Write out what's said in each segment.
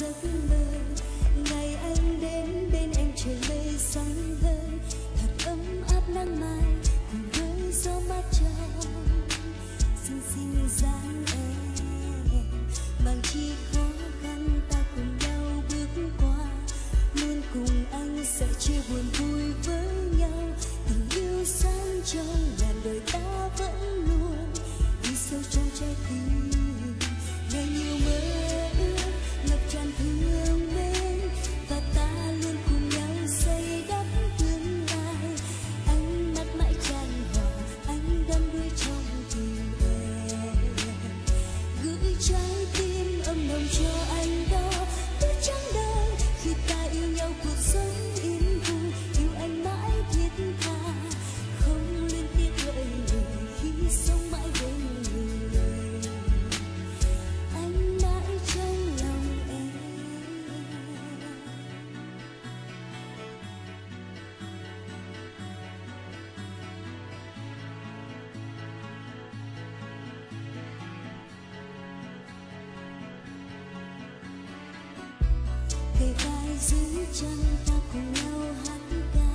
giấc mơ. Ngày anh đến bên em trời mây trái tim âm thầm cho kề vai giữ chân ta cùng nhau hát ca.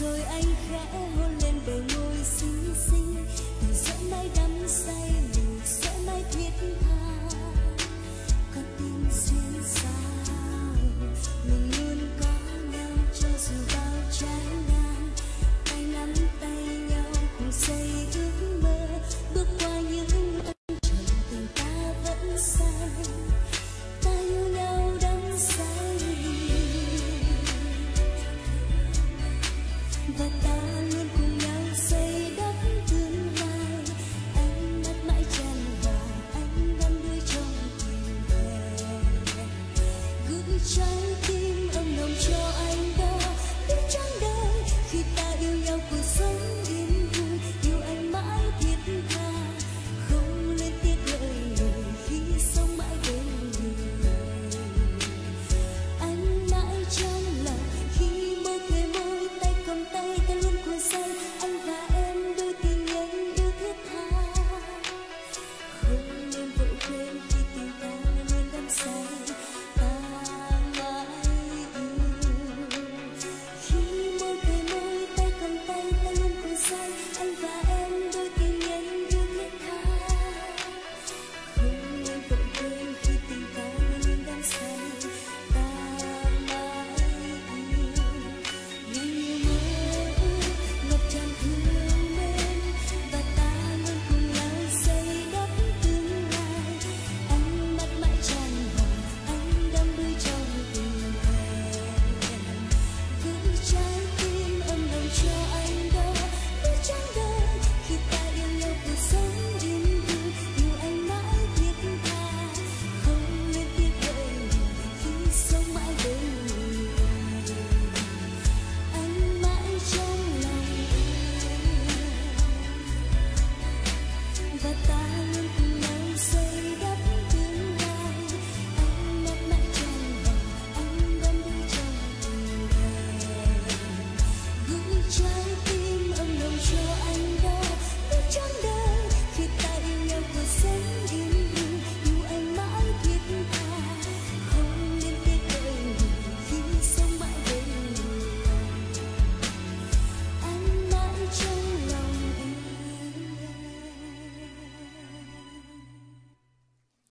Rồi anh khẽ hôn lên bờ môi xinh xinh từ sẽ mãi đắm say, mình sẽ mãi thiết tha. Con tim duyên dáng mình luôn có nhau cho dù bao trái ngang tay nắm tay nhau cùng xây ước mơ, bước qua những âm trần tình ta vẫn say. Just.